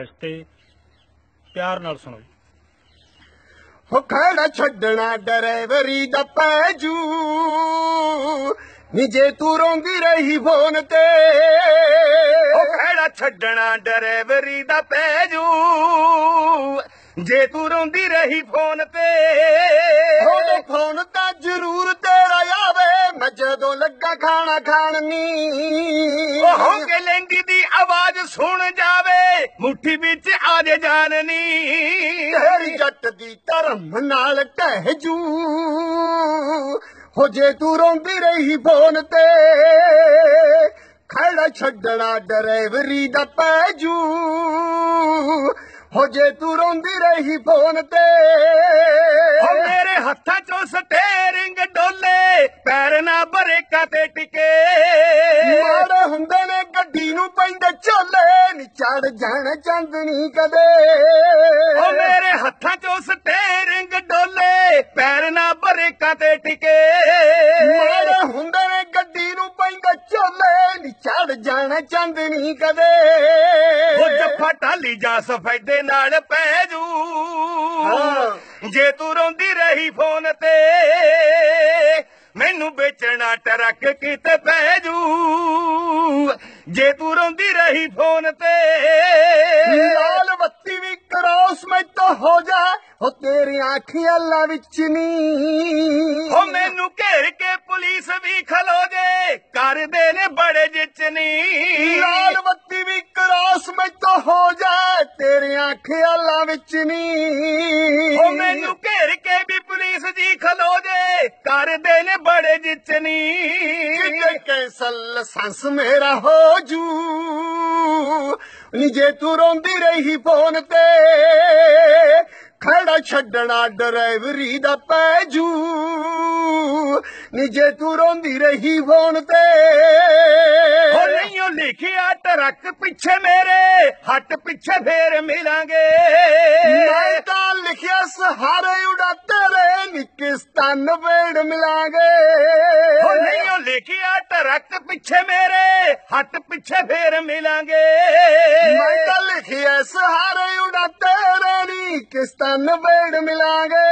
ਇਸ ਤੇ ਪਿਆਰ ਨਾਲ ਸੁਣੋ ਹੋ ਖੜਾ ਛੱਡਣਾ ਡਰਾਈਵਰੀ ਦਾ ਪੈਜੂ ਨੀ ਜੇ ਤੂੰ ਰੋਂਦੀ ਰਹੀ ਫੋਨ ਤੇ। ਉਹ ਖੜਾ ਛੱਡਣਾ ਡਰਾਈਵਰੀ ਦਾ ਪੈਜੂ ਜੇ। ਤੂੰ ਰੋਂਦੀ ਰਹੀ ਫੋਨ ਤੇ। ਜਦੋਂ ਲੱਗਾ ਖਾਣਾ ਖਾਣ ਨੀ। ਉਹ ਹੋ ਕੇ ਲਹਿੰਗੀ ਦੀ ਆਵਾਜ਼ ਸੁਣ ਜਾਵੇ ਮੁੱਠੀ ਵਿੱਚ ਆ ਜੇ ਜਾਨਨੀ ਤੇਰੀ ਜੱਟ ਦੀ ਧਰਮ ਨਾਲ ਕਹਿ ਜੂ। ਹੋ ਜੇ ਤੂੰ ਰੋਂਦੀ ਰਹੀ ਫੋਨ ਤੇ ਖੜਾ ਛੱਡਣਾ ਡਰਾਈਵਰੀ ਦਾ ਪੈਜੂ ਹੋ ਜੇ ਤੂੰ ਰੋਂਦੀ ਰਹੀ ਫੋਨ ਤੇ। ਉਹ ਮੇਰੇ ਹੱਥਾਂ ਚੋਂ ਸਟੇਰਿੰਗ ਡੋਲੇ ਪੈਰ ਨਾ ਬਰੇਕਾਂ ਤੇ ਟਿਕੇ। ਮਾੜੇ ਹੁੰਦੇ ਨੇ ਗੱਡੀ ਨੂੰ ਪੈਂਦੇ ਝੋਲੇ ਨੀ ਚੜ ਜਾਣ ਚੰਦਨੀ ਕਦੇ। ਉਹ ਮੇਰੇ ਹੱਥਾਂ ਚੋਂ ਸਟੇਰਿੰਗ ਡੋਲੇ ਪੈਰ ਨਾ ਬਰੇਕਾਂ ਤੇ ਟਿਕੇ। ਜਾਣ ਚੰਦਨੀ ਕਦੇ। ਉਹ ਜੱਫਾ ਟਾਲੀ ਜਾ ਸਫੈਦੇ ਨਾਲ ਪੈ ਜੂ। ਜੇ ਤੂੰ ਰੋਂਦੀ ਰਹੀ ਫੋਨ ਤੇ ਮੈਨੂੰ ਵੇਚਣਾ ਟਰੱਕ ਕਿਤੇ ਪੈ ਜੂ। ਜੇ ਤੂੰ ਰੋਂਦੀ ਰਹੀ ਫੋਨ ਤੇ ਲਾਲ ਕਰਾਸ ਮੈਂ ਤਾਂ ਹੋ ਜਾ ਹੋ ਤੇਰੀਆਂ ਅੱਖੀਆਂ ਅੱਲਾ ਵਿੱਚ ਨੀ। ਉਹ ਮੈਨੂੰ ਘੇਰ ਕੇ ਪੁਲਿਸ ਵੀ ਖਲੋ ਜੇ। ਕਰਦੇ ਨੇ ਬੜੇ ਜਿਚਨੀ ਲਾਲ ਬੱਤੀ ਵੀ ਕਰਾਸ ਮੈਂ ਤਾਂ ਹੋ ਜਾ ਤੇਰੀਆਂ ਅੱਖੀਆਂ ਅੱਲਾ ਵਿੱਚ ਨੀ। ਉਹ ਮੈਨੂੰ ਘੇਰ ਕੇ ਵੀ ਪੁਲਿਸ ਜੀ ਖਲੋ ਜੇ। ਕਰਦੇ ਨੇ ਬੜੇ ਜਿਚਨੀ ਕਿਤੇ ਕੈਂਸਲ ਲਾਇਸੈਂਸ ਮੇਰਾ ਹੋ ਜੂ। ਨੀ ਜੇ ਤੂੰ ਰੋਂਦੀ ਰਹੀ ਫੋਨ ਤੇ ਖੜਾ ਛੱਡਣਾ ਡਰਾਈਵਰੀ ਦਾ ਪੈਜੂ। ਨੀ ਜੇ ਤੂੰ ਰੋਂਦੀ ਰਹੀ ਫੋਨ ਤੇ ਟਰੱਕ ਪਿੱਛੇ ਮੇਰੇ ਹੱਟ ਪਿੱਛੇ ਫੇਰ ਮਿਲਾਂਗੇ। ਮੈਂ ਤਾਂ ਲਿਖਿਆ ਸਹਾਰੇ ਉਡਾ ਤੇਰੇ ਨੀ ਕਿਸ ਤਨ ਵੇੜ ਮਿਲਾਂਗੇ। ਉਹ ਨਹੀਂ ਉਹ ਲਿਖਿਆ ਟਰੱਕ ਪਿੱਛੇ ਮੇਰੇ ਹੱਟ ਪਿੱਛੇ ਫੇਰ ਮਿਲਾਂਗੇ। ਮੈਂ ਤਾਂ ਲਿਖਿਆ ਸਹਾਰੇ ਉਡਾ ਤੇਰੇ ਨੀ ਕਿਸ ਤਨ ਵੇੜ ਮਿਲਾਂਗੇ।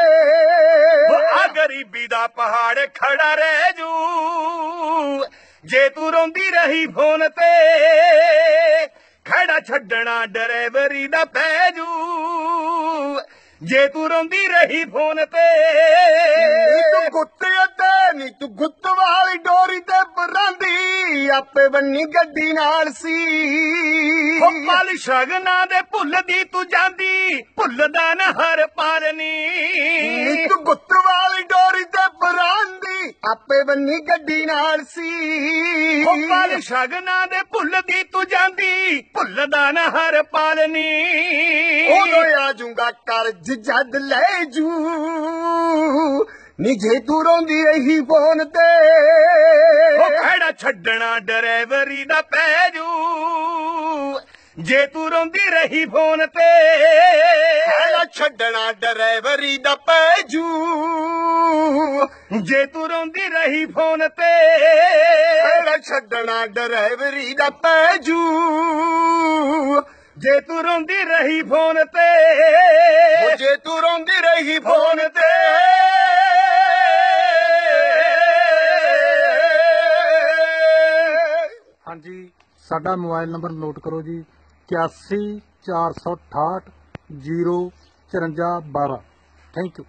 ਆ ਗਰੀਬੀ ਦਾ ਪਹਾੜ ਖੜਾ ਰਹਿ ਜੂ। ਜੇ ਤੂੰ ਰੋਂਦੀ ਰਹੀ ਫੋਨ ਤੇ ਖੜਾ ਛੱਡਣਾ ਡਰਾਈਵਰੀ ਦਾ ਪੈ ਜੂ ਜੇ ਤੂੰ ਰੋਂਦੀ ਰਹੀ ਫੋਨ ਤੇ ਨੀ ਤੂੰ ਗੁੱਤੇ ਤੇ ਨੀ ਤੂੰ ਗੁੱਤ ਵਾਲੀ ਡੋਰੀ ਤੇ ਬਰਾਂਦੀ ਆਪੇ ਬੰਨੀ ਗੱਡੀ ਨਾਲ ਸੀ। ਉਹ ਪਲ ਸ਼ਗਨਾ ਦੇ ਭੁੱਲਦੀ ਤੂੰ ਜਾਂਦੀ ਭੁੱਲਦਾ ਨਾ ਹਰ ਪਾਲਨੀ ਬੰਨੀ ਗੱਡੀ ਨਾਲ ਸੀ। ਉਹ ਪਲ ਸ਼ਗਨਾ ਦੇ ਭੁੱਲਦੀ ਤੂੰ ਜਾਂਦੀ ਭੁੱਲਦਾ ਨਾ ਹਰ ਪਾਲਨੀ। ਉਦੋਂ ਆ ਜੂੰਗਾ ਕਰਜ ਜਦ ਲੈ ਜੂ। ਨੀ ਜੇ ਤੂੰ ਰੋਂਦੀ ਰਹੀ ਫੋਨ ਤੇ। ਉਹ ਖੜਾ ਛੱਡਣਾ ਡਰਾਈਵਰੀ ਦਾ ਪੈ ਜੂ। ਜੇ ਤੂੰ ਰੋਂਦੀ ਰਹੀ ਫੋਨ ਤੇ। ਐਲਾ ਛੱਡਣਾ ਡਰਾਈਵਰੀ ਦਾ ਜੇ। ਤੂੰ ਰੋਂਦੀ ਰਹੀ ਫੋਨ ਤੇ। ਐਲਾ ਛੱਡਣਾ ਡਰਾਈਵਰੀ ਦਾ ਪੈਜੂ। ਜੇ ਤੂੰ ਰੋਂਦੀ ਰਹੀ ਫੋਨ ਤੇ। ਜੇ ਤੂੰ ਰੋਂਦੀ ਰਹੀ ਫੋਨ ਤੇ। ਹਾਂਜੀ ਸਾਡਾ ਮੋਬਾਈਲ ਨੰਬਰ ਨੋਟ ਕਰੋ ਜੀ 81 468 054 12 ਥੈਂਕ ਯੂ